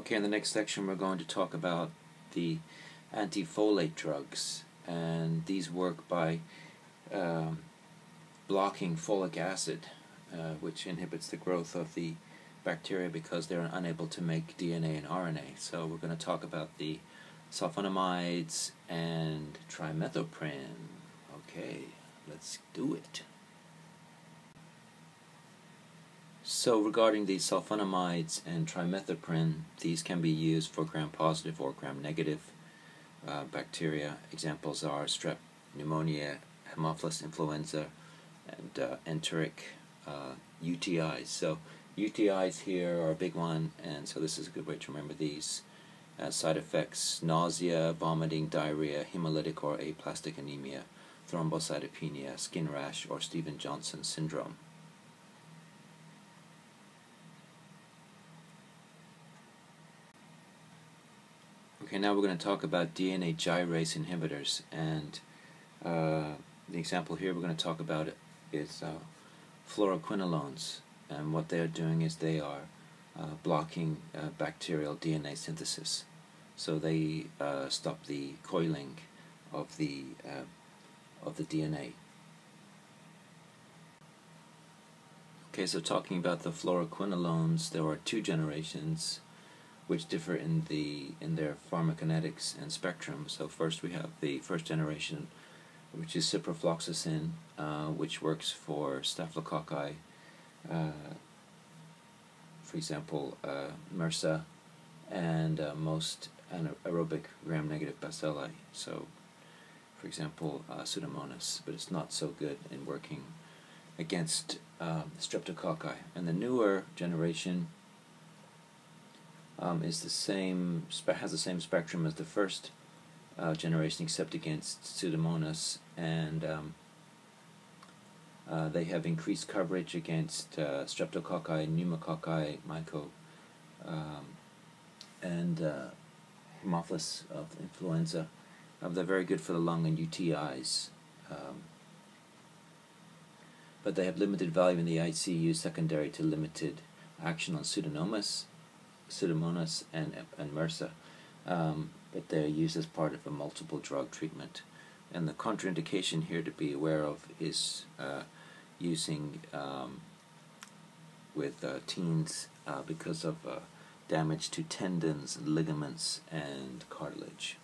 Okay, in the next section we're going to talk about the antifolate drugs and these work by um, blocking folic acid uh, which inhibits the growth of the bacteria because they're unable to make DNA and RNA. So we're going to talk about the sulfonamides and trimethoprim. Okay, let's do it. So regarding the sulfonamides and trimethoprim, these can be used for gram-positive or gram-negative uh, bacteria. Examples are strep pneumonia, Haemophilus influenza, and uh, enteric uh, UTIs. So UTIs here are a big one, and so this is a good way to remember these. Uh, side effects, nausea, vomiting, diarrhea, hemolytic or aplastic anemia, thrombocytopenia, skin rash, or Stevens-Johnson syndrome. Okay, now we're going to talk about DNA gyrase inhibitors, and uh, the example here we're going to talk about is uh, fluoroquinolones, and what they are doing is they are uh, blocking uh, bacterial DNA synthesis. So they uh, stop the coiling of the uh, of the DNA. Okay, so talking about the fluoroquinolones, there are two generations which differ in the in their pharmacokinetics and spectrum. So first we have the first generation, which is ciprofloxacin, uh, which works for staphylococci, uh, for example, uh, MRSA, and uh, most anaerobic gram-negative bacilli. So, for example, uh, Pseudomonas, but it's not so good in working against um, streptococci. And the newer generation um, is the same has the same spectrum as the first uh, generation, except against Pseudomonas, and um, uh, they have increased coverage against uh, streptococci, pneumococci, myco, um, and uh, Haemophilus of influenza. Um, they're very good for the lung and UTIs. Um, but they have limited value in the ICU secondary to limited action on Pseudomonas Pseudomonas and, and MRSA, um, but they're used as part of a multiple drug treatment. And the contraindication here to be aware of is uh, using um, with uh, teens uh, because of uh, damage to tendons, ligaments, and cartilage.